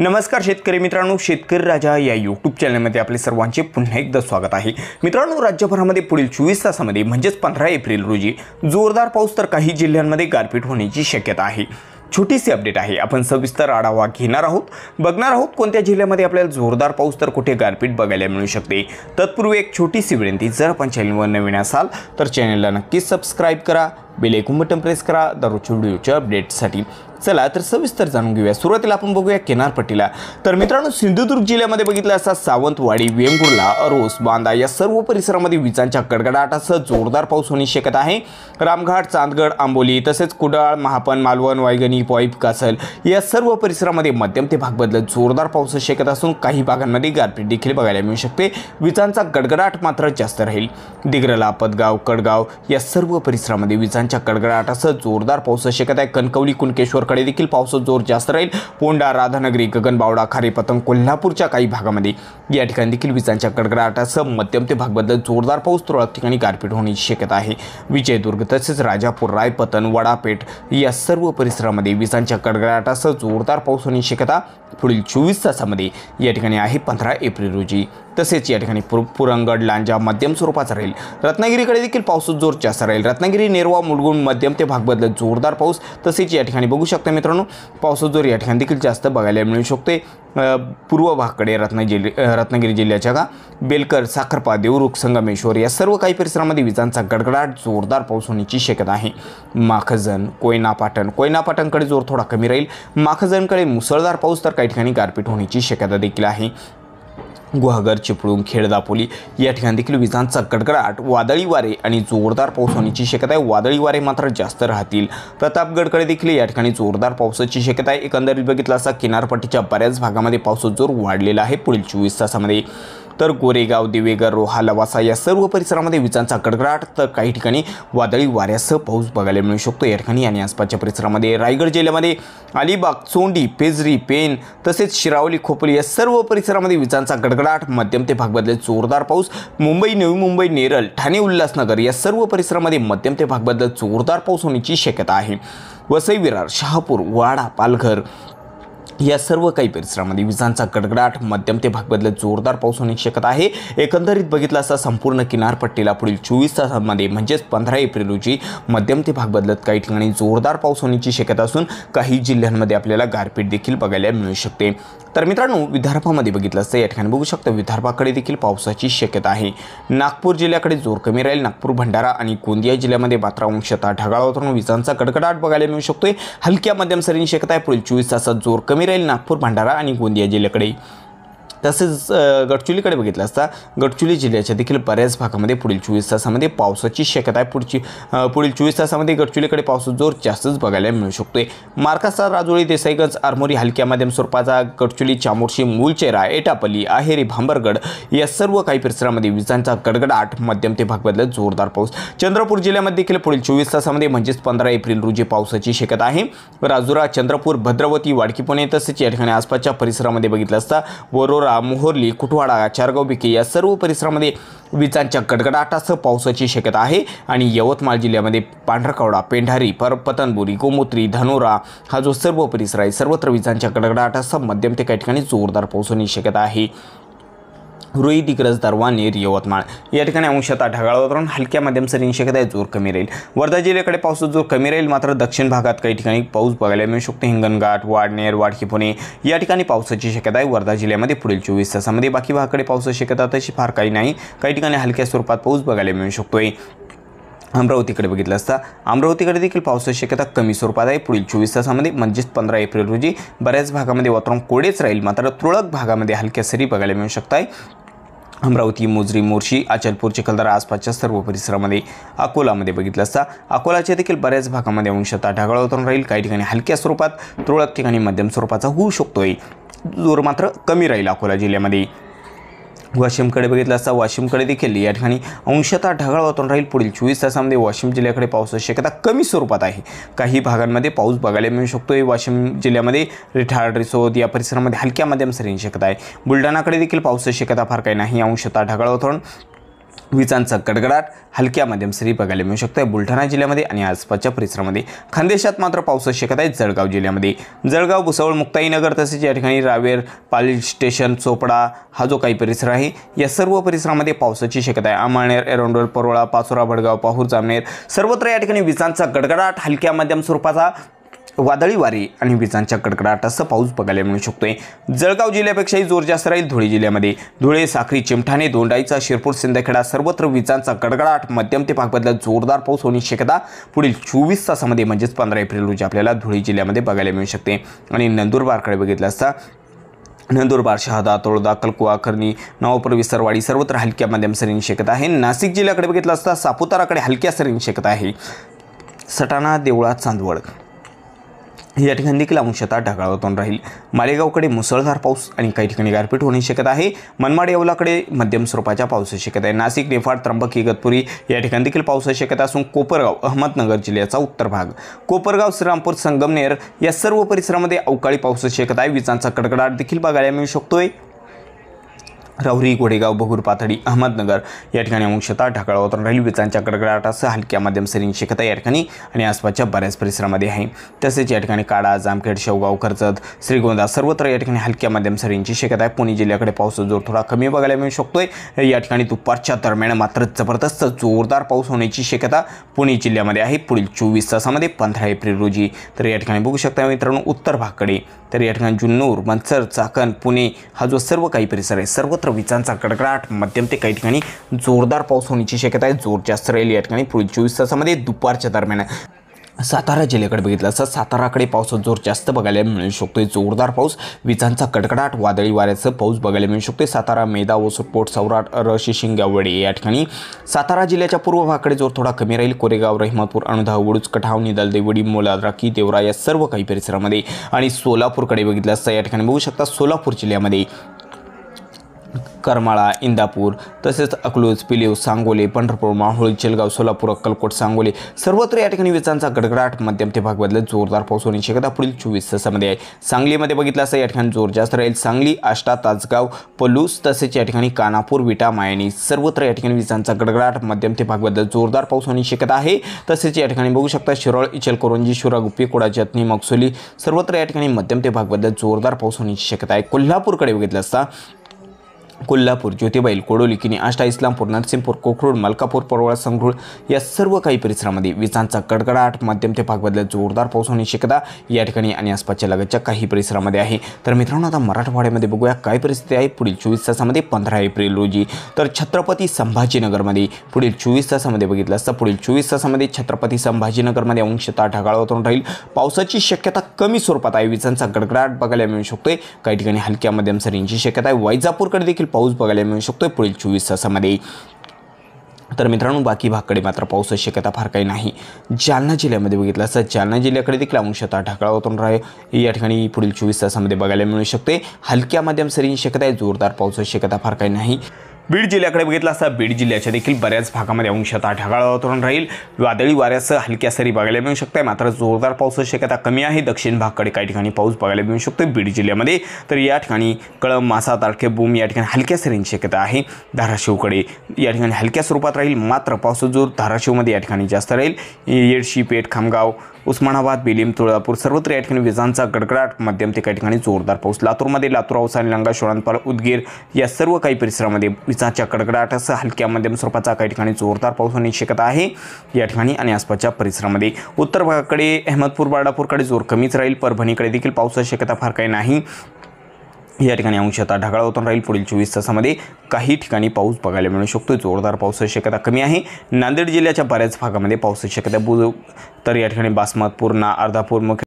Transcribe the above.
नमस्कार शेतकरी मित्रांनो शेतकरी राजा या यूट्यूब चॅनलमध्ये आपले सर्वांचे पुन्हा एकदा स्वागत आहे. मित्रांनो राज्यभरामध्ये पुढील चोवीस तासामध्ये म्हणजेच पंधरा एप्रिल रोजी जोरदार पाऊस तर काही जिल्ह्यांमध्ये गारपीट होण्याची शक्यता आहे. छोटीशी अपडेट आहे. आपण सविस्तर आढावा घेणार आहोत. बघणार आहोत कोणत्या जिल्ह्यामध्ये आपल्याला जोरदार पाऊस तर कुठे गारपीट बघायला मिळू शकते. तत्पूर्वी एक छोटीशी विनंती जर आपण चॅनलवर नवीन असाल तर चॅनलला नक्कीच सबस्क्राईब करा. बेल बटन प्रेस करा. दररोजच्या व्हिडिओच्या अपडेटसाठी चला तर सविस्तर जाणून घेऊया. सुरुवातीला आपण बघूया किनारपट्टीला. तर मित्रांनो सिंधुदुर्ग जिल्ह्यामध्ये बघितलं असता सावंतवाडी वेंगुर्ला अरोस बांदा या सर्व परिसरामध्ये विजांच्या गडगडाटासह जोरदार पाऊस होण्याची शक्यता आहे. रामघाट चांदगड आंबोली तसेच कुडाळ महापन मालवण वायगणी पॉईप कासल या सर्व परिसरामध्ये मध्यम ते भाग बदलत जोरदार पावसाची शक्यता असून काही भागांमध्ये गारपीट देखील बघायला मिळू शकते. विजांचा गडगडाट मात्र जास्त राहील. दिग्रला पदगाव कडगाव या सर्व परिसरामध्ये विजांच्या गडगडाटासह जोरदार पावसाची शक्यता आहे. कणकवली कडे देखील पावसाचा जोर जास्त राहील. पोंडा राधानगरी गगनबावडा खारेपतंग कोल्हापूरच्या काही भागामध्ये. या ठिकाणी देखील विजांच्या कडकडाटासह मध्यम ते भागबद्दल जोरदार पाऊस तुरळक ठिकाणी गारपीट होण्याची शक्यता आहे. विजयदुर्ग तसेच राजापूर रायपतन वडापेठ या सर्व परिसरामध्ये विजांच्या कडकडाटासह जोरदार पाऊस होण्याची शक्यता पुढील चोवीस तासामध्ये या ठिकाणी आहे पंधरा एप्रिल रोजी. तसेच या ठिकाणी पुर पुरंगड लांजा मध्यम स्वरूपाचा राहील. रत्नागिरीकडे देखील पाऊस जोर जास्त राहील. रत्नागिरी नेरवा मुलगुण मध्यम ते भाग बदलत जोरदार पाऊस. तसेच या ठिकाणी बघू शकता मित्रांनो पाऊस जोर या ठिकाणी देखील जास्त बघायला मिळू शकते पूर्व भागकडे रत्नागिरी रत्नागिरी जिल्ह्याच्या का? बेलकर साखरपा देवरुख संगमेश्वर या सर्व काही परिसरामध्ये विजांचा गडगडाट जोरदार पाऊस होण्याची शक्यता आहे. माखजन कोयना पाटण कोयना पाटणकडे जोर थोडा कमी राहील. माखजनकडे मुसळधार पाऊस तर काही ठिकाणी गारपीट होण्याची शक्यता देखील आहे. गुहागर चिपळूण खेड दापोली या ठिकाणी देखील विजांचा कडकडाट वादळी वारे आणि जोरदार पाऊस होण्याची शक्यता आहे. वादळी वारे मात्र जास्त राहतील. प्रतापगडकडे देखील या ठिकाणी जोरदार पावसाची शक्यता आहे. एकंदरीत बघितलं असता किनारपट्टीच्या बऱ्याच भागामध्ये पावसाचा जोर वाढलेला आहे पुढील चोवीस तासामध्ये. तर गोरेगाव दिवेगर रोहा लवासा या सर्व परिसरामध्ये विजांचा गडगडाट तर काही ठिकाणी वादळी वाऱ्यासह पाऊस बघायला मिळू शकतो. या ठिकाणी आणि आसपासच्या परिसरामध्ये रायगड जिल्ह्यामध्ये अलिबाग चोंडी पेजरी पेन तसेच शिरावली खोपोली या सर्व परिसरामध्ये विजांचा गडगडाट मध्यम ते भागबदले जोरदार पाऊस. मुंबई नवी मुंबई नेरळ ठाणे उल्हासनगर या सर्व परिसरामध्ये मध्यम ते भागबदल जोरदार पाऊस होण्याची शक्यता आहे. वसई विरार शहापूर वाडा पालघर या सर्व काही परिसरामध्ये विजांचा गडगडाट मध्यम ते भाग बदलत जोरदार पाऊस होण्याची शक्यता आहे. एकंदरीत बघितला असता संपूर्ण किनारपट्टीला पुढील चोवीस तासांमध्ये म्हणजेच पंधरा एप्रिल रोजी मध्यम ते भाग बदलत काही ठिकाणी जोरदार पाऊस होण्याची शक्यता असून काही जिल्ह्यांमध्ये आपल्याला गारपीट देखील बघायला मिळू शकते. तर मित्रांनो विदर्भामध्ये बघितलं असतं या ठिकाणी बघू शकता विदर्भाकडे देखील पावसाची शक्यता आहे. नागपूर जिल्ह्याकडे जोर कमी राहील. नागपूर भंडारा आणि गोंदिया जिल्ह्यामध्ये मात्र अंशतः ढगाळ वातावरण विजांचा गडगडाट बघायला मिळू शकतोय. हलक्या मध्यम सरींची शक्यता आहे. पुढील चोवीस तासात जोर कमी राहील नागपूर भंडारा आणि गोंदिया जिल्ह्याकडे. तसेच गडचुलीकडे गडचिरोलीकडे बघितलं असता गडचिरोली जिल्ह्याच्या देखील बऱ्याच भागामध्ये पुढील चोवीस तासामध्ये पावसाची शक्यता आहे. पुढची पुढील चोवीस तासामध्ये गडचिरोलीकडे पावसाचा जोर जास्तच बघायला मिळू शकतोय. मार्कासा राजोळी देसाईगंज आरमोरी हलक्या माध्यम स्वरूपाचा गडचिरोली चामोर्शी मूलचेरा एटापल्ली आहेरी भांबरगड या सर्व काही परिसरामध्ये विजांचा गडगडाट मध्यम ते भाग बदलत जोरदार पाऊस. चंद्रपूर जिल्ह्यामध्ये देखील पुढील चोवीस तासामध्ये म्हणजेच पंधरा एप्रिल रोजी पावसाची शक्यता आहे. राजुरा चंद्रपूर भद्रावती वाडकी पुणे तसेच या ठिकाणी आसपासच्या परिसरामध्ये बघितलं असता वरोरा मोहर्ली कुटवाडा चारगाव बिके या सर्व परिसरामध्ये विजांच्या गडगडाटासह पावसाची शक्यता आहे. आणि यवतमाळ जिल्ह्यामध्ये पांढरकवडा पेंढारी पर पतनबुरी गोमूत्री धनोरा हा जो सर्व परिसर आहे सर्वत्र विजांच्या गडगडाटासह मध्यम ते काही ठिकाणी जोरदार पाऊस होण्याची शक्यता आहे. रुई दिग्रज वानेर यवतमाळ. या ठिकाणी अंशतः ढगाळ वातावरण हलक्या मध्यम सरींची शक्यता आहे जोर कमी राहील. वर्धा जिल्ह्याकडे पावसाचा जोर कमी राहील मात्र दक्षिण भागात काही ठिकाणी पाऊस बघायला मिळू शकतो. हिंगणघाट वाडनेर वाडकी पुणे या ठिकाणी पावसाची शक्यता आहे. वर्धा जिल्ह्यामध्ये पुढील चोवीस तासामध्ये बाकी भागाकडे पावसाची शक्यता तशी फार काही नाही. काही ठिकाणी हलक्या स्वरूपात पाऊस बघायला मिळू शकतोय. अमरावतीकडे बघितलं असता अमरावतीकडे देखील पावसाची शक्यता कमी स्वरूपात आहे. पुढील चोवीस तासामध्ये म्हणजेच पंधरा एप्रिल रोजी बऱ्याच भागामध्ये वातावरण कोडेच राहील मात्र तुरळक भागामध्ये हलक्या सरी बघायला मिळू शकत आहे अमरावती मोजरी मोर्शी अचलपूर चिखलदरा आसपासच्या सर्व परिसरामध्ये अकोलामध्ये बघितलं असता. अकोलाच्या देखील बऱ्याच भागामध्ये अंशतः ढगाळ वातावरण राहील. काही ठिकाणी हलक्या स्वरूपात तुरळक ठिकाणी मध्यम स्वरूपाचा होऊ शकतोय. जोर मात्र कमी राहील अकोला जिल्ह्यामध्ये. वाशिमकडे बघितलं असता वाशिमकडे देखील या ठिकाणी अंशतः ढगाळ वातावरण राहील. पुढील चोवीस तासामध्ये वाशिम जिल्ह्याकडे पावसाची शक्यता कमी स्वरूपात आहे. काही भागांमध्ये पाऊस बघायला मिळू शकतो. वाशिम जिल्ह्यामध्ये रिठाड रिसोद या परिसरामध्ये हलक्या मध्यम सरींची शक्यता आहे. बुलढाणाकडे देखील पावसाची शक्यता फार काही नाही. अंशतः ढगाळ वातावरण. विजांचा गडगडाट हलक्या मध्यम सरी बघायला मिळू शकतो बुलढाणा जिल्ह्यामध्ये आणि आसपासच्या परिसरामध्ये. खानदेशात मात्र पावसाची शक्यता आहे जळगाव जिल्ह्यामध्ये. जळगाव भुसावळ मुक्ताईनगर तसेच या ठिकाणी रावेर पाली स्टेशन चोपडा हा जो काही परिसर आहे या सर्व परिसरामध्ये पावसाची शक्यता आहे. अमळनेर एरोंडोल परोळा पाचोरा भडगाव पाहूर जामनेर सर्वत्र या ठिकाणी विजांचा गडगडाट हलक्या मध्यम स्वरूपाचा वादळी वारी आणि विजांच्या कडकडाटासह पाऊस बघायला मिळू शकतोय. जळगाव जिल्ह्यापेक्षाही जोर जास्त राहील धुळे जिल्ह्यामध्ये. धुळे साखरी चिमठाणे दोंडाईचा शिरपूर सिंदखेडा सर्वत्र विजांचा कडकडाट. मध्यम ते भागबद्दल जोरदार पाऊस होण्याची शक्यता पुढील चोवीस तासामध्ये म्हणजेच पंधरा एप्रिल रोजी आपल्याला धुळे जिल्ह्यामध्ये बघायला मिळू शकते. आणि नंदुरबारकडे बघितलं असता नंदुरबार शहादा तोळदा कलकुवा खर्नी नवापूर विसरवाडी सर्वत्र हलक्या मध्यम सरींची शक्यता आहे. नाशिक जिल्ह्याकडे बघितलं असता सापुताराकडे हलक्या सरींची शक्यता आहे. सटाणा देवळा चांदवड. या ठिकाणी देखील अंशतः ढगाळातून राहील. मालेगावकडे मुसळधार पाऊस आणि काही ठिकाणी गारपीट होण्याची शक्यता आहे. मनमाड येवलाकडे मध्यम स्वरूपाच्या पावसाची शक्यता आहे. नाशिक नेफाड त्र्यंबक इगतपुरी या ठिकाणी देखील पावसाची शक्यता असून कोपरगाव अहमदनगर जिल्ह्याचा उत्तर भाग. कोपरगाव श्रीरामपूर संगमनेर या सर्व परिसरामध्ये अवकाळी पावसाची शक्यता आहे. विजांचा कडकडाट देखील बघायला मिळू शकतोय. राहुरी गोडेगाव बहूर पाथडी अहमदनगर या ठिकाणी अंशतः ढगाळ वातावरण राहील विजांच्या कडकडाटासह हलक्या मध्यम सरींची शक्यता या ठिकाणी आणि आसपासच्या बऱ्याच परिसरामध्ये आहे. तसेच या ठिकाणी काडा जामखेड शेवगाव कर्जत श्रीगोंदा सर्वत्र या ठिकाणी हलक्या मध्यम सरींची शक्यता आहे. पुणे जिल्ह्याकडे पाऊस जोर थोडा कमी बघायला मिळू शकतोय. या ठिकाणी दुपारच्या दरम्यान मात्र जबरदस्त जोरदार पाऊस होण्याची शक्यता पुणे जिल्ह्यामध्ये आहे. पुढील चोवीस तासामध्ये पंधरा एप्रिल रोजी तर या ठिकाणी बघू शकता मित्रांनो उत्तर भागकडे. तर या ठिकाणी जुन्नूर मनसर चाकण पुणे हा जो सर्व काही परिसर आहे सर्वत्र विजांचा कडकडाट. मध्यम ते काही ठिकाणी जोरदार पाऊस होण्याची शक्यता आहे. जोर जास्त राहील या ठिकाणी पुढील चोवीस तासामध्ये दुपारच्या दरम्यान. सातारा जिल्ह्याकडे बघितलं असं साताराकडे पावसाचा जोर जास्त बघायला मिळू शकतोय. जोरदार पाऊस विजांचा कडकडाट वादळी वाऱ्याचं पाऊस बघायला मिळू शकतोय. सातारा मेदा वसुटपोट सौराट रशी शिंगावडे या ठिकाणी. सातारा जिल्ह्याच्या पूर्व भागाकडे जोर थोडा कमी राहील. कोरेगाव रहिमापूर अणुधा वडूच कठाव निदल देवडी मोला देवरा या सर्व काही परिसरामध्ये. आणि सोलापूरकडे बघितलं असतं या ठिकाणी बघू शकता सोलापूर जिल्ह्यामध्ये करमाळा इंदापूर तसेच अकलूज पिलीव सांगोली पंढरपूर माहुळ जलगाव सोलापूर अक्कलकोट सांगोली सर्वत्र या ठिकाणी विजांचा गडगडाट. मध्यम ते भाग बदलत जोरदार पाऊस होण्याची शक्यता पुढील चोवीस तासामध्ये आहे. सांगलीमध्ये बघितलं असं या ठिकाणी जोर जास्त राहील. सांगली आष्टा तासगाव पलूस तसेच या ठिकाणी कानापूर विटा मायनी सर्वत्र या ठिकाणी विजांचा गडगडाट. मध्यम ते भाग बदलत जोरदार पाऊस होण्याची शक्यता आहे. तसेच या ठिकाणी बघू शकता शिरोळ इचलकरंजी शुरा गुप्पी कोडा जतनी मगसोली सर्वत्र या ठिकाणी मध्यम ते भाग जोरदार पाऊस होण्याची शक्यता आहे. कोल्हापूरकडे बघितलं असता कोल्हापूर ज्योतिबाईल कोडोली किनी आष्टा इस्लामपूर नरसिंहपूर कोखरूड मलकापूर परवळा संगरूळ या सर्व काही परिसरामध्ये विजांचा कडकडाट मध्यम ते भागबदल्यात जोरदार पाऊस होण्याची शक्यता या ठिकाणी आणि आसपासच्या लगतच्या काही परिसरामध्ये आहे. तर मित्रांनो आता मराठवाड्यामध्ये बघूया काय परिस्थिती आहे पुढील चोवीस तासामध्ये पंधरा एप्रिल रोजी. तर छत्रपती संभाजीनगरमध्ये पुढील चोवीस तासामध्ये बघितलं असतं पुढील चोवीस तासामध्ये छत्रपती संभाजीनगरमध्ये अंशतः ढगाळ वातावरण राहील. पावसाची शक्यता कमी स्वरूपात आहे विजांचा गडगडाट बघायला मिळू शकतोय. काही ठिकाणी हलक्या मध्यम सरींची शक्यता आहे. वैजापूरकडे देखील पाऊस बघायला मिळू शकतो पुढील चोवीस तासामध्ये. तर मित्रांनो बाकी भागकडे मात्र पावसाची शक्यता फार काही नाही. जालना जिल्ह्यामध्ये बघितलं असं जालना जिल्ह्याकडे देखील अंशतः ढाकळा होतून राह या ठिकाणी पुढील चोवीस तासामध्ये बघायला मिळू शकते. हलक्या माध्यम सरींची शक्यता आहे जोरदार पावसाची शक्यता फार काही नाही. बीड जिल्ह्याकडे बघितला असता बीड जिल्ह्याच्या देखील बऱ्याच भागामध्ये अंशतः ढगाळ वातावरण राहील. वादळी वाऱ्यासह हलक्या सरी बघायला मिळू शकते. मात्र जोरदार पावसाची शक्यता कमी आहे. दक्षिण भागकडे काही ठिकाणी पाऊस बघायला मिळू शकतो. बीड जिल्ह्यामध्ये तर या ठिकाणी कळम मासा तारखे बूम या ठिकाणी हलक्या सरींची शक्यता आहे. धाराशिवकडे या ठिकाणी हलक्या स्वरूपात राहील. मात्र पावसाचा जोर धाराशिवमध्ये या ठिकाणी जास्त राहील. येडशी पेठ खामगाव उस्मानाबाद बिलीम तुळजापूर सर्वत्र या ठिकाणी विजांचा गडगडाट मध्यम ते काही ठिकाणी जोरदार पाऊस. लातूरमध्ये लातूर औसा लंगा शोळणपाल उदगीर या सर्व काही परिसरामध्ये विजांच्या असं हलक्या मध्यम स्वरूपाचा काही ठिकाणी जोरदार पाऊस होण्याची शक्यता आहे. या ठिकाणी आणि आसपासच्या परिसरामध्ये उत्तर भागाकडे अहमदपूर बाळापूरकडे जोर कमीच राहील. परभणीकडे देखील पावसाची शक्यता फार काही नाही. या ठिकाणी अंशतः ढगाळ होतून राहील. पुढील चोवीस तासामध्ये काही ठिकाणी पाऊस बघायला मिळू शकतो जोरदार पावसाची शक्यता कमी आहे. नांदेड जिल्ह्याच्या बऱ्याच भागामध्ये पावसाची शक्यता बुज तर या ठिकाणी बासमत पूर्णा अर्धापूर मुख्य